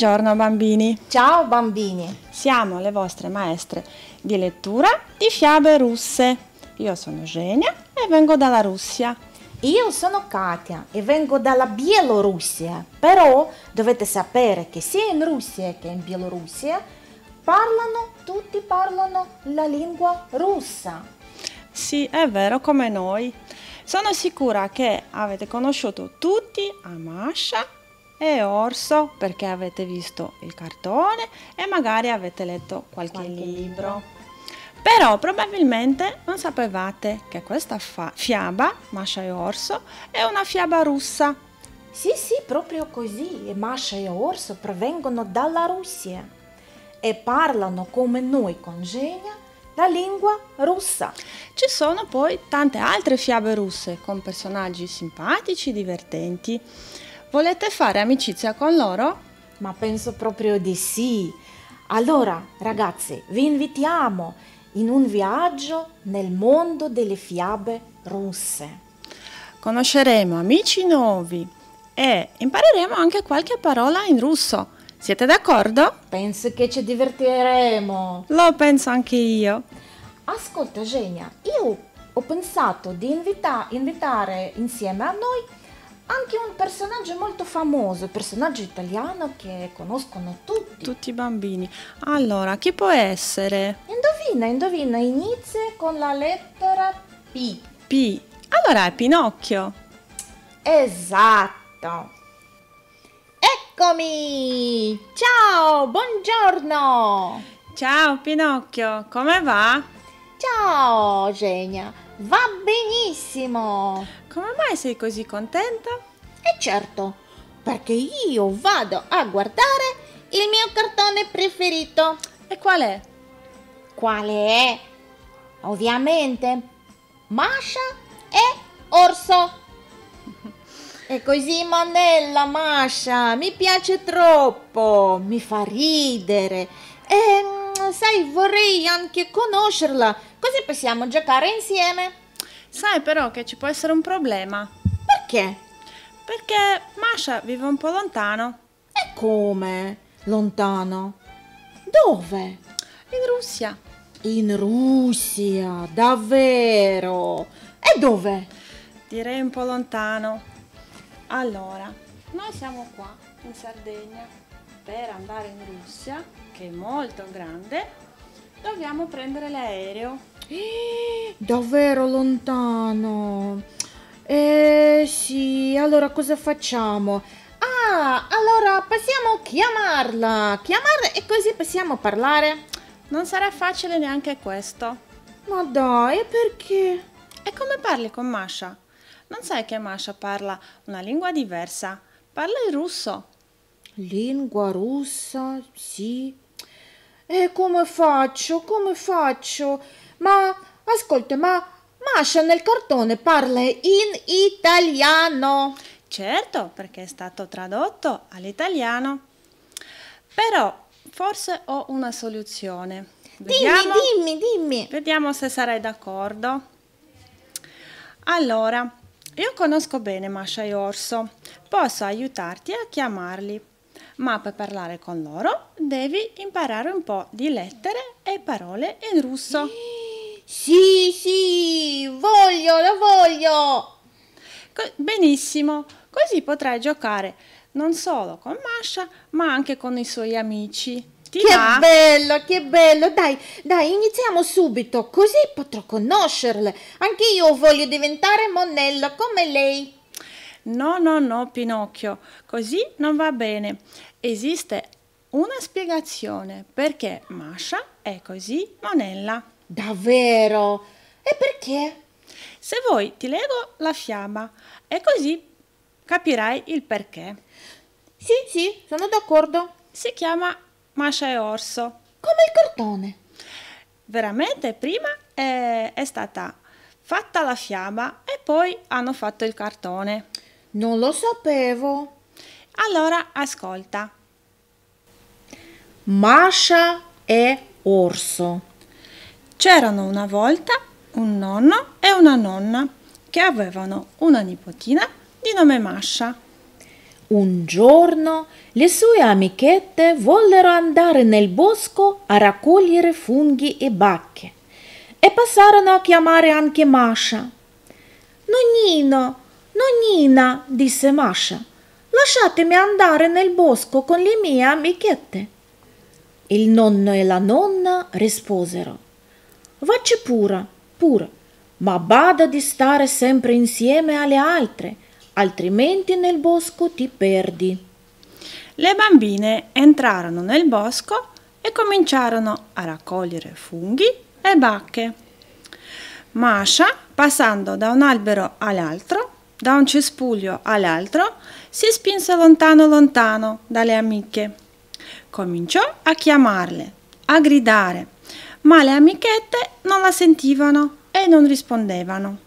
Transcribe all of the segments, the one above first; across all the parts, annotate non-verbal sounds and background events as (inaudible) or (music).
Buongiorno bambini, Ciao bambini. siamo le vostre maestre di lettura di fiabe russe. Io sono Genia e vengo dalla Russia. Io sono Katia e vengo dalla Bielorussia, però dovete sapere che sia in Russia che in Bielorussia parlano, tutti parlano la lingua russa. Sì, è vero, come noi. Sono sicura che avete conosciuto tutti Amasha e Orso perché avete visto il cartone e magari avete letto qualche, Qualche libro. libro. Però probabilmente non sapevate che questa fiaba, Masha e Orso, è una fiaba russa. Sì, sì, proprio così. Masha e Orso provengono dalla Russia e parlano come noi con Genia la lingua russa. Ci sono poi tante altre fiabe russe con personaggi simpatici, divertenti. Volete fare amicizia con loro? Ma penso proprio di sì. Allora, ragazzi, vi invitiamo in un viaggio nel mondo delle fiabe russe. Conosceremo amici nuovi e impareremo anche qualche parola in russo. Siete d'accordo? Penso che ci divertiremo. Lo penso anche io. Ascolta, Genia, io ho pensato di invita- invitare insieme a noi anche un personaggio molto famoso, un personaggio italiano che conoscono tutti. Tutti i bambini. Allora, chi può essere? Indovina, indovina, inizia con la lettera P. P. Allora è Pinocchio. Esatto. Eccomi! Ciao, buongiorno! Ciao Pinocchio, come va? Ciao, Genia, va benissimo! Come mai sei così contenta? E certo, perché io vado a guardare il mio cartone preferito. E qual è? Quale è? Ovviamente Masha e Orso. E così Manella, Masha, mi piace troppo, mi fa ridere. E mm, sai, vorrei anche conoscerla, così possiamo giocare insieme. Sai però che ci può essere un problema. Perché? Perché Masha vive un po' lontano, E come? Lontano? Dove? in Russia. In Russia, davvero? E dove? Direi un po' lontano. Allora, noi siamo qua in Sardegna. Per andare in Russia, che è molto grande, dobbiamo prendere l'aereo. Davvero lontano? Eh sì, allora cosa facciamo? Ah, allora possiamo chiamarla, chiamarla e così possiamo parlare. Non sarà facile neanche questo. Ma dai, perché? E come parli con Masha? Non sai che Masha parla una lingua diversa? Parla il russo. Lingua russa, sì. E come faccio? Come faccio? Ma ascolta, ma Masha nel cartone parla in italiano. Certo, perché è stato tradotto all'italiano. Però forse ho una soluzione. Vediamo, Dimmi, dimmi, dimmi. vediamo se sarai d'accordo. Allora, io conosco bene Masha e Orso. Posso aiutarti a chiamarli. Ma per parlare con loro devi imparare un po' di lettere e parole in russo. Sì, sì, voglio, lo voglio. Benissimo, così potrai giocare non solo con Masha, ma anche con i suoi amici. Ti Che va? bello, che bello. Dai, dai, iniziamo subito, così potrò conoscerle. Anche io voglio diventare Monella come lei. No, no, no, Pinocchio, così non va bene. Esiste una spiegazione perché Masha è così monella. Davvero? E perché? Se vuoi ti leggo la fiaba e così capirai il perché. Sì, sì, sono d'accordo. Si chiama Masha e Orso. Come il cartone. Veramente prima è, è stata fatta la fiaba e poi hanno fatto il cartone. Non lo sapevo. Allora ascolta. Masha e Orso. C'erano una volta un nonno e una nonna che avevano una nipotina di nome Masha. Un giorno le sue amichette vollero andare nel bosco a raccogliere funghi e bacche e passarono a chiamare anche Masha. Nonnino, nonnina, disse Masha, lasciatemi andare nel bosco con le mie amichette. Il nonno e la nonna risposero. Vacci pure, pure, ma bada di stare sempre insieme alle altre altrimenti nel bosco ti perdi. Le bambine entrarono nel bosco e cominciarono a raccogliere funghi e bacche. Masha, passando da un albero all'altro, da un cespuglio all'altro, si spinse lontano lontano dalle amiche. Cominciò a chiamarle, a gridare, ma le amichette non la sentivano e non rispondevano.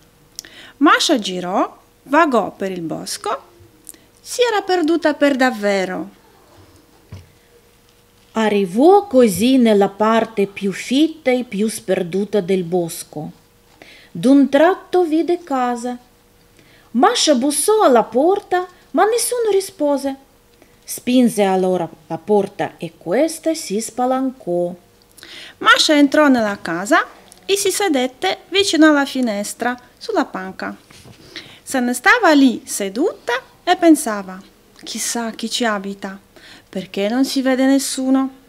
Masha girò vagò per il bosco, si era perduta per davvero. Arrivò così nella parte più fitta e più sperduta del bosco. D'un tratto vide casa. Masha bussò alla porta, ma nessuno rispose. Spinse allora la porta e questa si spalancò. Masha entrò nella casa e si sedette vicino alla finestra, sulla panca. Se ne stava lì seduta e pensava, chissà chi ci abita, perché non si vede nessuno.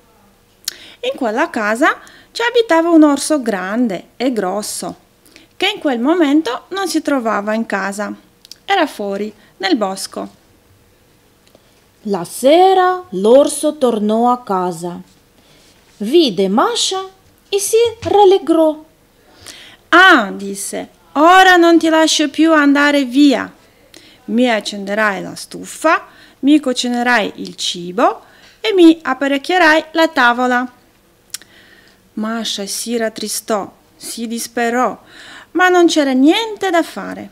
In quella casa ci abitava un orso grande e grosso, che in quel momento non si trovava in casa, era fuori, nel bosco. La sera l'orso tornò a casa, vide Masha e si rallegrò. Ah, disse, Ora non ti lascio più andare via. Mi accenderai la stufa, mi cucinerai il cibo e mi apparecchierai la tavola. Masha si rattristò, si disperò, ma non c'era niente da fare.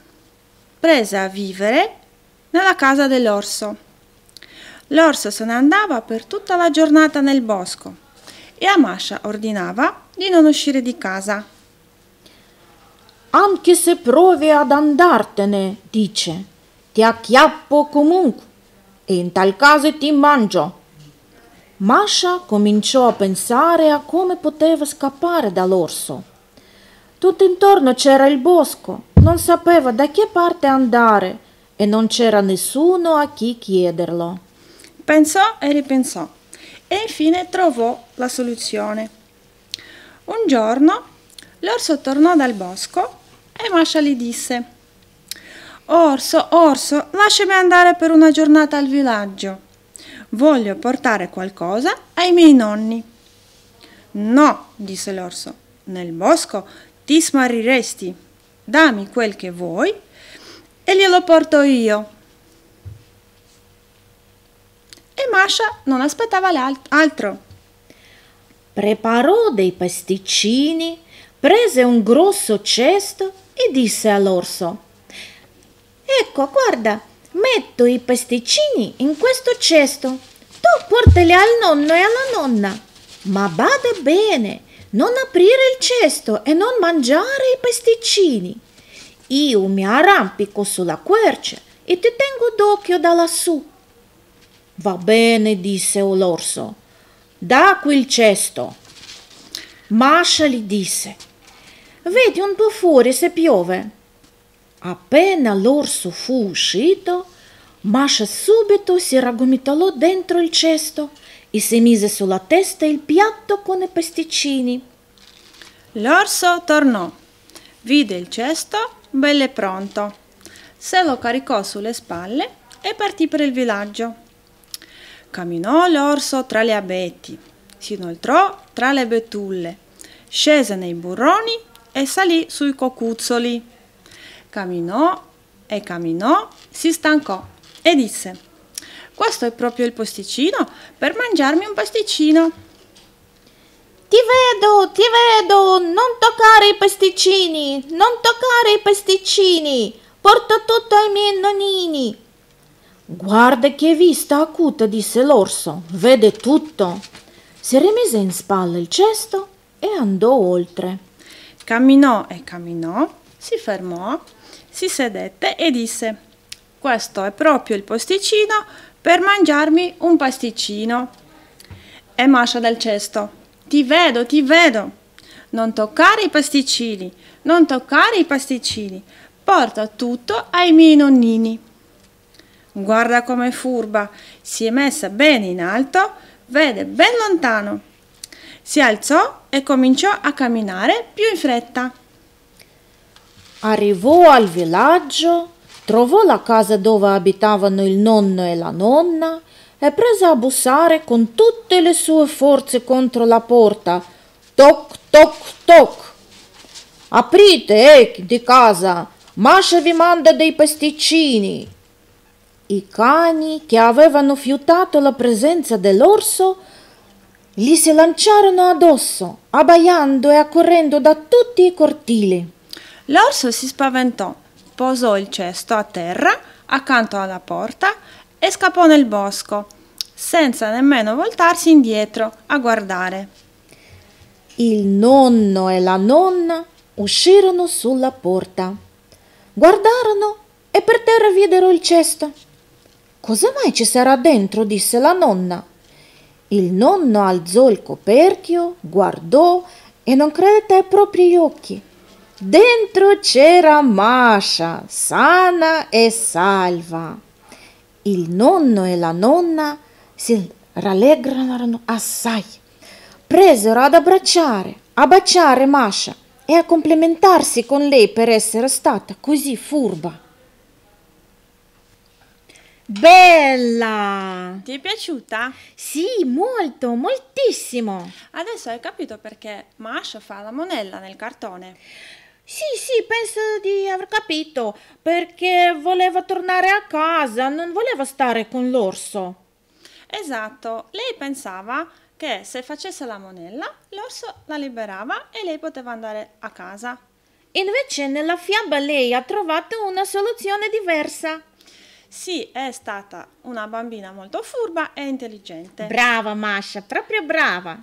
Prese a vivere nella casa dell'orso. L'orso se ne andava per tutta la giornata nel bosco e a Masha ordinava di non uscire di casa anche se provi ad andartene, dice, ti acchiappo comunque e in tal caso ti mangio. Masha cominciò a pensare a come poteva scappare dall'orso. Tutto intorno c'era il bosco, non sapeva da che parte andare e non c'era nessuno a chi chiederlo. Pensò e ripensò e infine trovò la soluzione. Un giorno l'orso tornò dal bosco e Masha gli disse Orso, orso, lasciami andare per una giornata al villaggio. Voglio portare qualcosa ai miei nonni. No, disse l'orso, nel bosco ti smarriresti. Dammi quel che vuoi e glielo porto io. E Masha non aspettava altro. Preparò dei pasticcini, prese un grosso cesto e disse all'orso Ecco, guarda, metto i pasticcini in questo cesto. Tu portali al nonno e alla nonna. Ma bada bene, non aprire il cesto e non mangiare i pasticcini. Io mi arrampico sulla quercia e ti tengo d'occhio da lassù. Va bene, disse l'orso. Da qui il cesto. Masha gli disse Vedi un po' fuori se piove. Appena l'orso fu uscito, Masha subito si raggomitolò dentro il cesto e si mise sulla testa il piatto con i pasticcini. L'orso tornò, vide il cesto bello e pronto, se lo caricò sulle spalle e partì per il villaggio. Camminò l'orso tra le abeti, si inoltrò tra le betulle, scese nei burroni e salì sui cocuzzoli. Camminò e camminò, si stancò e disse questo è proprio il posticino per mangiarmi un pasticcino. Ti vedo, ti vedo, non toccare i pasticcini, non toccare i pasticcini, porto tutto ai miei nonnini. Guarda che vista acuta, disse l'orso, vede tutto. Si rimise in spalla il cesto e andò oltre. Camminò e camminò, si fermò, si sedette e disse questo è proprio il posticino per mangiarmi un pasticcino. E Masha del cesto, ti vedo, ti vedo. Non toccare i pasticcini, non toccare i pasticcini. Porta tutto ai miei nonnini. Guarda com'è furba, si è messa bene in alto, vede ben lontano. Si alzò e cominciò a camminare più in fretta. Arrivò al villaggio, trovò la casa dove abitavano il nonno e la nonna e prese a bussare con tutte le sue forze contro la porta. Toc, toc, toc. Aprite, eh, di casa, Masha vi manda dei pasticcini. I cani che avevano fiutato la presenza dell'orso gli si lanciarono addosso, abbaiando e accorrendo da tutti i cortili. L'orso si spaventò, posò il cesto a terra accanto alla porta e scappò nel bosco, senza nemmeno voltarsi indietro a guardare. Il nonno e la nonna uscirono sulla porta, guardarono e per terra videro il cesto. Cosa mai ci sarà dentro? disse la nonna. Il nonno alzò il coperchio, guardò e non credette ai propri occhi. Dentro c'era Masha, sana e salva. Il nonno e la nonna si rallegrarono assai. Presero ad abbracciare, a baciare Masha e a complimentarsi con lei per essere stata così furba. Bella! Ti è piaciuta? Sì, molto, moltissimo. Adesso hai capito perché Masha fa la monella nel cartone. Sì, sì, penso di aver capito, perché voleva tornare a casa, non voleva stare con l'orso. Esatto, lei pensava che se facesse la monella, l'orso la liberava e lei poteva andare a casa. Invece nella fiaba lei ha trovato una soluzione diversa. Sì, è stata una bambina molto furba e intelligente. Brava Masha, proprio brava.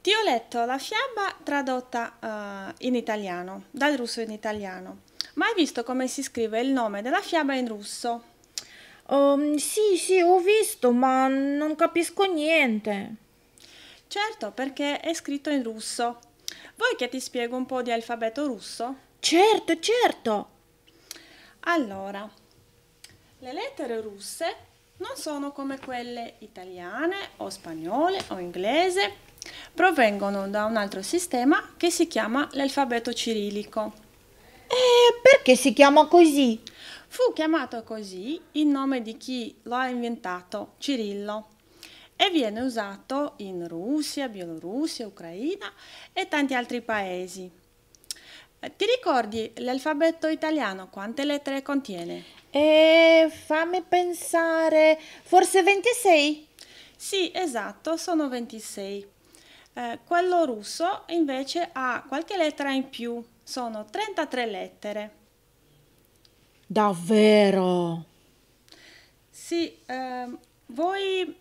Ti ho letto la fiaba tradotta uh, in italiano, dal russo in italiano. Ma hai visto come si scrive il nome della fiaba in russo? Um, sì, sì, ho visto, ma non capisco niente. Certo, perché è scritto in russo. Vuoi che ti spiego un po' di alfabeto russo? Certo, certo. Allora, le lettere russe non sono come quelle italiane o spagnole o inglese, provengono da un altro sistema che si chiama l'alfabeto cirillico. E perché si chiama così? Fu chiamato così in nome di chi lo ha inventato, Cirillo, e viene usato in Russia, Bielorussia, Ucraina e tanti altri paesi. Ti ricordi l'alfabeto italiano quante lettere contiene? E fammi pensare, forse 26? Sì, esatto, sono 26. Eh, quello russo invece ha qualche lettera in più, sono 33 lettere. Davvero? Sì, eh, vuoi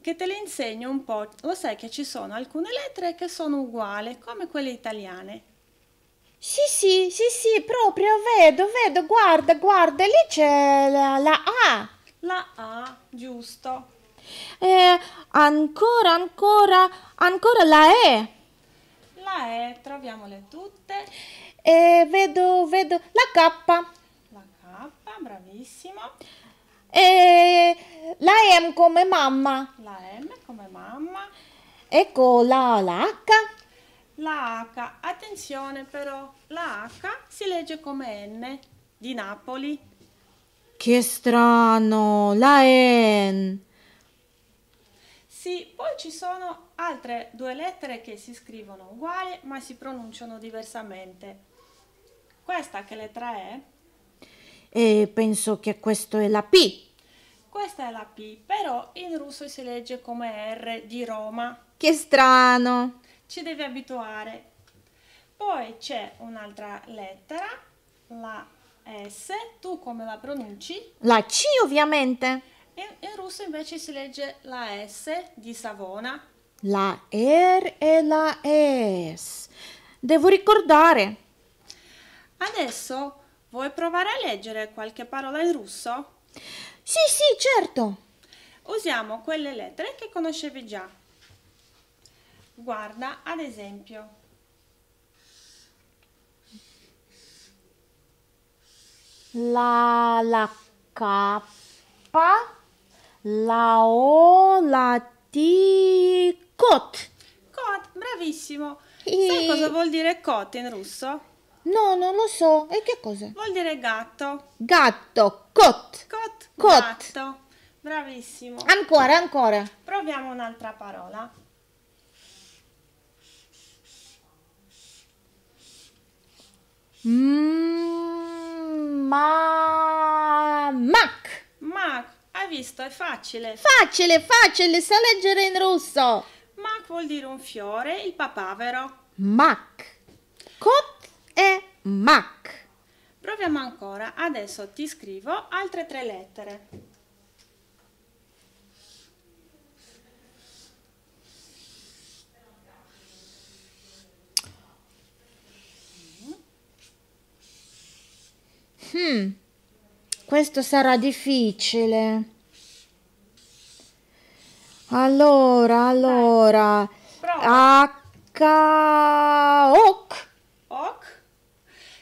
che te le insegno un po'? Lo sai che ci sono alcune lettere che sono uguali, come quelle italiane. Sì, sì, sì, sì, proprio vedo, vedo, guarda, guarda, lì c'è la, la A. La A, giusto. E ancora, ancora, ancora la E. La E, troviamole tutte. E vedo, vedo la K. La K, bravissimo. E la M come mamma. La M come mamma. Ecco la, la H. La H, attenzione però, la H si legge come N di Napoli. Che strano, la N. Sì, poi ci sono altre due lettere che si scrivono uguali ma si pronunciano diversamente. Questa che lettera è? E penso che questo è la P. Questa è la P, però in russo si legge come R di Roma. Che strano ci devi abituare. Poi c'è un'altra lettera, la S, tu come la pronunci? La C ovviamente. In, in russo invece si legge la S di Savona. La R e la S. Devo ricordare. Adesso vuoi provare a leggere qualche parola in russo? Sì, sì, certo. usiamo quelle lettere che conoscevi già. Guarda, ad esempio, La, la K, la O, la T, cot. cot, bravissimo. E- Sai cosa vuol dire cot in russo? No, non lo so. E che cos'è? Vuol dire gatto. Gatto, cot. Cot, Cot. gatto. Bravissimo. Ancora, ancora. Proviamo un'altra parola. Mm, ma, Mac. Mac, hai visto? È facile. Facile, facile, sa leggere in russo. Mac vuol dire un fiore, il papavero. Mac. Cot e Mac. Proviamo ancora. Adesso ti scrivo altre tre lettere. Hmm, questo sarà difficile. Allora, allora. H, ok. Ok.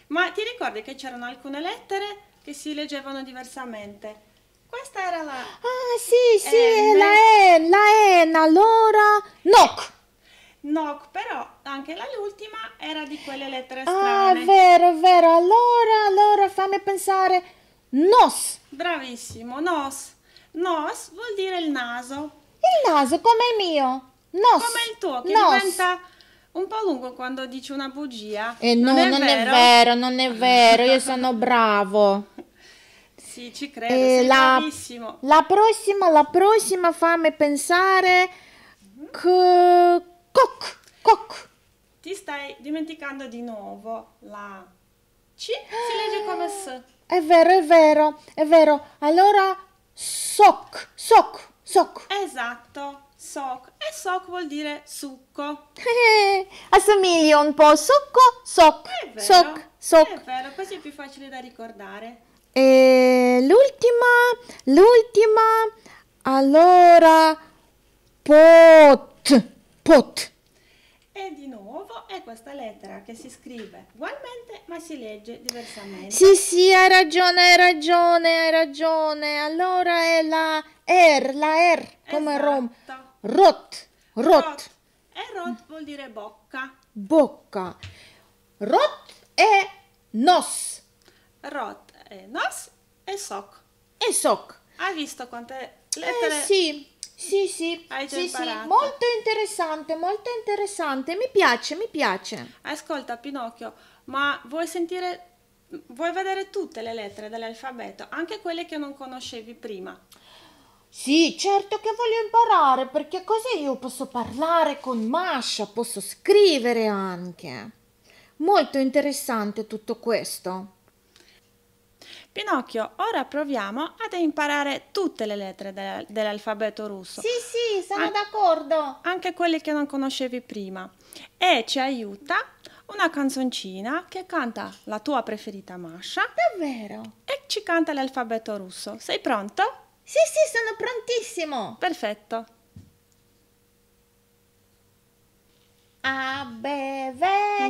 Ma ti ricordi che c'erano alcune lettere che si leggevano diversamente? Questa era la Ah, sì, sì, N. la N, la N. Allora, noc. NOC, però anche l'ultima era di quelle lettere Ah, strane. è vero, è vero. Allora, allora fammi pensare. Nos. Bravissimo, NOS. NOS vuol dire il naso, Il naso come il mio. Nos. come il tuo, che Nos. diventa un po' lungo quando dici una bugia. Eh no, non, è vero, non è vero, io sono (laughs) bravo. Sì, ci credo, Eh, la, bravissimo. la prossima, la prossima fammi pensare che coc, coc. Ti stai dimenticando di nuovo la C, si legge come S. È vero, è vero, è vero. Allora soc, soc, soc. Esatto, soc. E soc vuol dire succo. (laughs) Assomiglia un po' succo, soc, È vero, soc, è soc. vero, così è più facile da ricordare. E l'ultima, l'ultima, allora pot, pot. E di nuovo è questa lettera che si scrive ugualmente ma si legge diversamente. Sì, sì, hai ragione, hai ragione, hai ragione. Allora è la R, la R, come Rom. Esatto. Rot, rot, Rot. E rot vuol dire bocca. bocca. Rot e nos Rot è nos e soc. e soc. Hai visto quante Eh lettere? sì, sì, sì, Hai già sì, sì, imparato. molto interessante, molto interessante. Mi piace, mi piace. Ascolta Pinocchio, ma vuoi sentire, vuoi vedere tutte le lettere dell'alfabeto, anche quelle che non conoscevi prima? Sì, certo che voglio imparare perché così io posso parlare con Masha, posso scrivere anche. Molto interessante tutto questo. Pinocchio, ora proviamo ad imparare tutte le lettere de- dell'alfabeto russo, Sì, sì, sono Ah. d'accordo. anche quelle che non conoscevi prima. E ci aiuta una canzoncina che canta la tua preferita Masha Davvero? e ci canta l'alfabeto russo. Sei pronto? Sì, sì, sono prontissimo. Perfetto. A, B, V,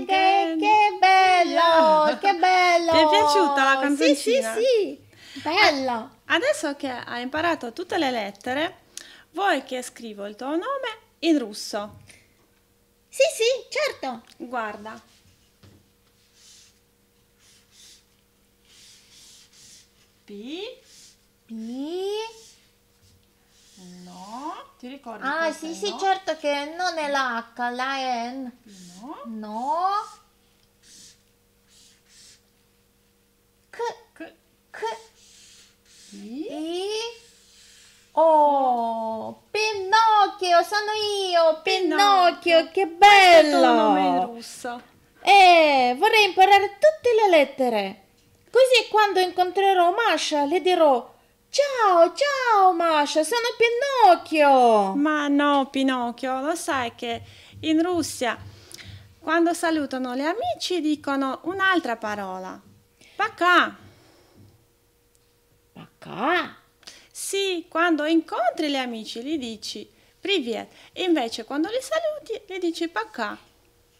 G, che bello, che bello. Ti è piaciuta la Sì, sì, canzoncina? sì, bello. Adesso che hai imparato tutte le lettere, vuoi che scrivo il tuo nome in russo? Sì, sì, certo. Guarda. P. P. No. Ti ricordi? Ah, sì, sì, no? certo che non è la H, la N. No. No. C, C. C, I. I. Oh, Pinocchio, sono io, Pinocchio, che Questo è nome bello. russo. Eh, vorrei imparare tutte le lettere. Così quando incontrerò Masha le dirò Ciao, ciao Masha, sono Pinocchio! Ma no, Pinocchio, lo sai che in Russia quando salutano gli amici dicono un'altra parola. Pacà! Pacà? Sì, quando incontri gli amici gli dici privet, invece quando li saluti gli dici pacà.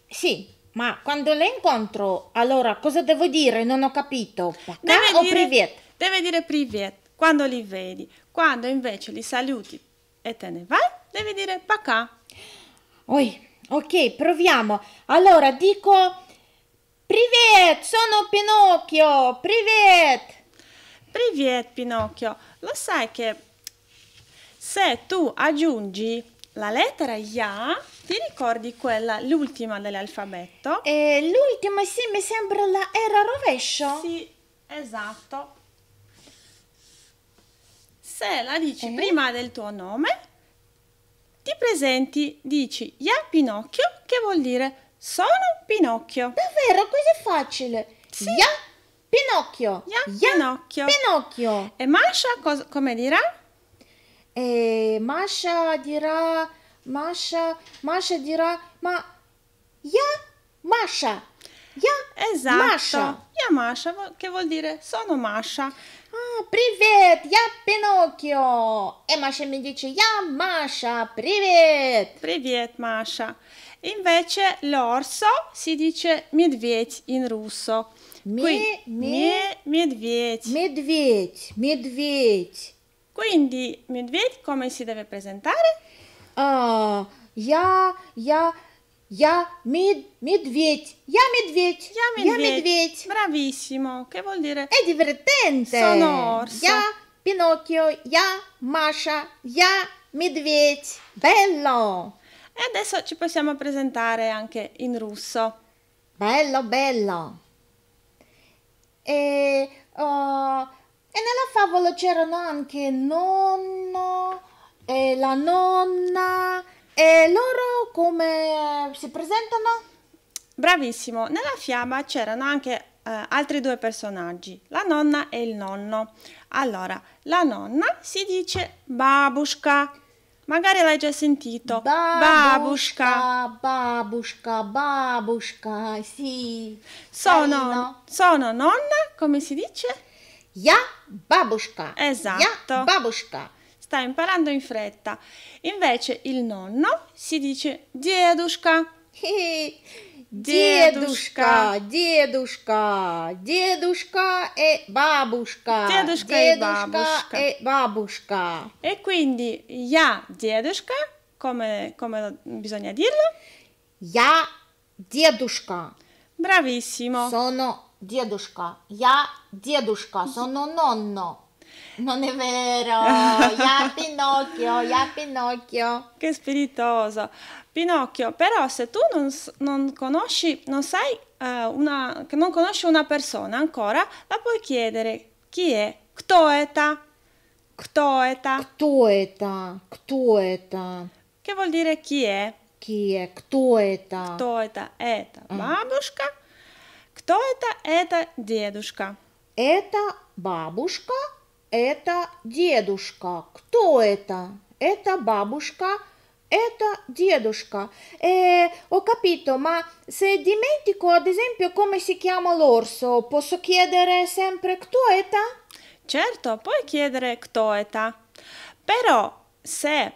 Sì, ma quando le incontro, allora cosa devo dire? Non ho capito. Pacà o dire, privet? Deve dire privet quando li vedi. Quando invece li saluti e te ne vai, devi dire pacà. Oi, ok, proviamo. Allora dico privet, sono Pinocchio, privet. Privet, Pinocchio. Lo sai che se tu aggiungi la lettera Ya, ti ricordi quella, l'ultima dell'alfabeto? E l'ultima sì, mi sembra la era rovescio. Sì, esatto. Se la dici Eh? prima del tuo nome, ti presenti, dici Ya Pinocchio, che vuol dire sono Pinocchio. Davvero, così facile. Sì. Ya, Pinocchio. Ya Pinocchio. Pinocchio. E Masha cos- come dirà? E Masha dirà, Masha, Masha dirà, ma Ya, Masha. Ya, Esatto. Masha. Ya Masha, che vuol dire sono Masha. Ah, привет, я Pinocchio. E Masha mi dice, ya, Masha, привет. Privet Masha. Invece l'orso si dice medvedь in russo. Me- Qui- me- me- medvedь. Медведь, медведь. Quindi medvedь come si deve presentare? А, я, я, я мед, медведь. Я медведь. Ya Я медведь. Bravissimo, che vuol dire È divertente. Sono orso. Я Pinocchio, я Masha, я медведь. Bello. E adesso ci possiamo presentare anche in russo. Bello, bello. E, uh, e nella favola c'erano anche nonno e la nonna. E loro come eh, si presentano? Bravissimo, nella fiaba c'erano anche eh, altri due personaggi, la nonna e il nonno. Allora, la nonna si dice babushka, magari l'hai già sentito. Babushka, babushka, babushka, sì. Sono, sono nonna, come si dice? Ya babushka. Esatto. Ya babushka Stai imparando in fretta. Invece il nonno si dice dedushka. Хе, Дедушка. Дедушка, дедушка, дедушка e бабушка. Дедушка и бабушка. e бабушка. E quindi ya dedushka, come, come bisogna dirlo? Я дедушка. Bravissimo. Sono dедушка. Я дедушка. Sono nonno. Non è vero. (laughs) Я Pinocchio, я Pinocchio. Che spiritoso. Pinocchio, però se tu non, s- non conosci, non sai, eh, una, che non conosci una persona ancora, la puoi chiedere chi è, кто это, кто это, Кто это? Кто это? che vuol dire chi è, Chi è? Кто это? кто это, это бабушка, кто это, это дедушка. Это бабушка, это дедушка. Кто это? Это бабушка, это dедушка. Eh, ho capito, ma se dimentico ad esempio come si chiama l'orso, posso chiedere sempre кто это? Certo, puoi chiedere кто это, però se,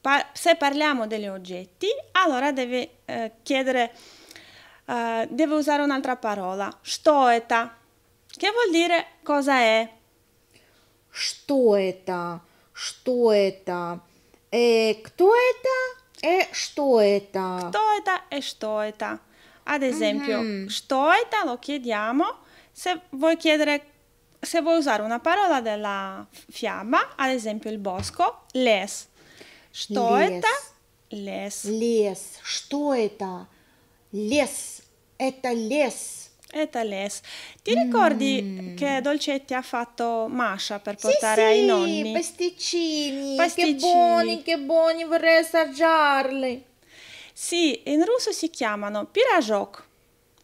pa- se parliamo degli oggetti, allora devi eh, chiedere, eh, deve usare un'altra parola, что это, che vuol dire cosa è. Что это? Что это? Eh, кто это? E что это? Что это e что это. Ad esempio, Mhm. что это lo chiediamo se vuoi chiedere, se vuoi usare una parola della fiaba, ad esempio il bosco, les. Что Лес. это? Les. Лес. Что это? Лес. Это лес. E Thales. Ti ricordi mm. che Dolcetti ha fatto Masha per portare sì, ai nonni? Sì, pasticcini, pasticcini. Che buoni, che buoni, vorrei assaggiarli. Sì, in russo si chiamano pirajok.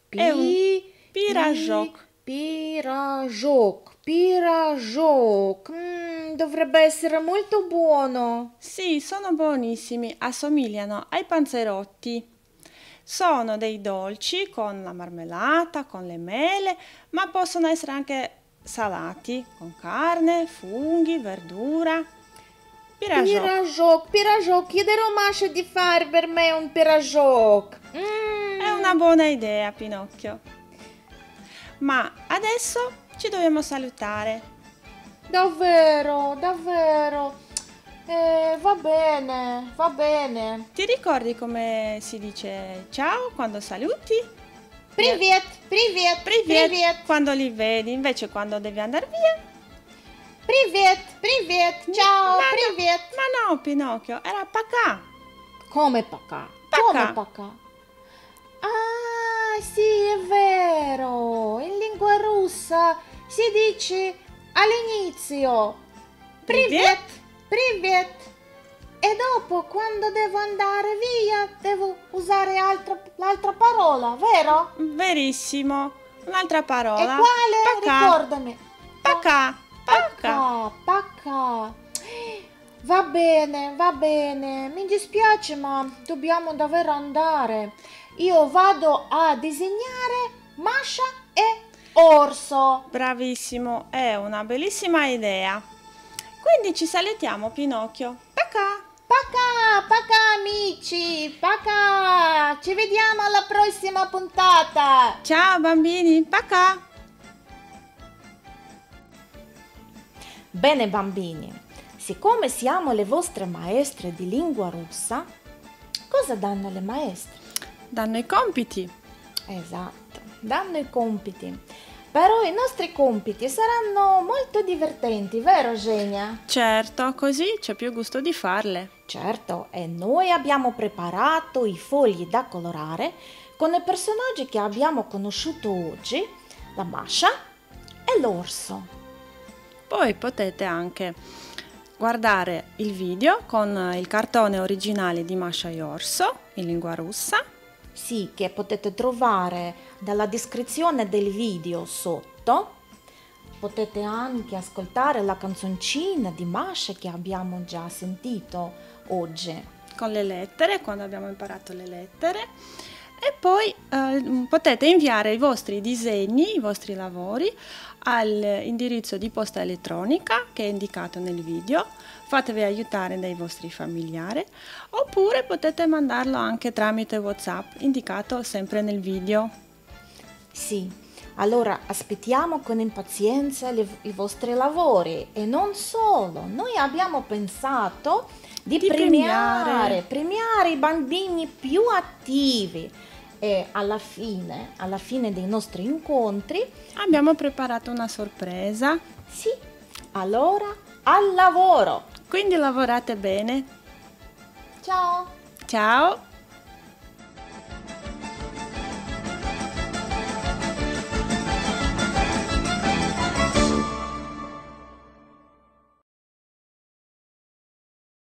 Pi, È un pirajok. Pirajok, pirajok. Mm, dovrebbe essere molto buono. Sì, sono buonissimi, assomigliano ai panzerotti. Sono dei dolci con la marmellata, con le mele, ma possono essere anche salati con carne, funghi, verdura. Pirajok. Pirajok, pirajok, chiederò a Masha di fare per me un pirajok. Mm. È una buona idea, Pinocchio. Ma adesso ci dobbiamo salutare. Davvero, davvero. Eh, va bene, va bene. Ti ricordi come si dice ciao quando saluti? Privet, privet, Privet, privet, quando li vedi, invece quando devi andare via. privet, privet, ciao, Ma no, privet. Ma no, Pinocchio, era pacà. Come pacà? Pacà. Come pacà? Ah, sì, è vero. In lingua russa si dice all'inizio privet, privet. E dopo, quando devo andare via, devo usare altra- l'altra parola, vero? Verissimo. Un'altra parola. E quale? Pacà. Ricordami. Pacà. Pacà. Pacca, pacca. Va bene, va bene. Mi dispiace, ma dobbiamo davvero andare. Io vado a disegnare Masha e Orso. Bravissimo, è una bellissima idea. Quindi ci salutiamo, Pinocchio. Pacà. Pacca, pacca amici, pacca. Ci vediamo alla prossima puntata. Ciao bambini, pacà. Bene bambini, siccome siamo le vostre maestre di lingua russa, cosa danno le maestre? Danno i compiti. Esatto, danno i compiti. Però i nostri compiti saranno molto divertenti, vero Genia? Certo, così c'è più gusto di farle. Certo, e noi abbiamo preparato i fogli da colorare con i personaggi che abbiamo conosciuto oggi, la Masha e l'orso. Poi potete anche guardare il video con il cartone originale di Masha e Orso in lingua russa. Sì, che potete trovare dalla descrizione del video sotto. Potete anche ascoltare la canzoncina di Masha che abbiamo già sentito oggi. con le lettere, quando abbiamo imparato le lettere. E poi eh, potete inviare i vostri disegni, i vostri lavori all'indirizzo di posta elettronica che è indicato nel video. Fatevi aiutare dai vostri familiari oppure potete mandarlo anche tramite WhatsApp indicato sempre nel video. Sì, allora aspettiamo con impazienza le- i vostri lavori e non solo, noi abbiamo pensato di, Di premiare, premiare. premiare i bambini più attivi e alla fine, alla fine dei nostri incontri, Abbiamo preparato una sorpresa, sì, allora al lavoro. quindi lavorate bene. Ciao! Ciao!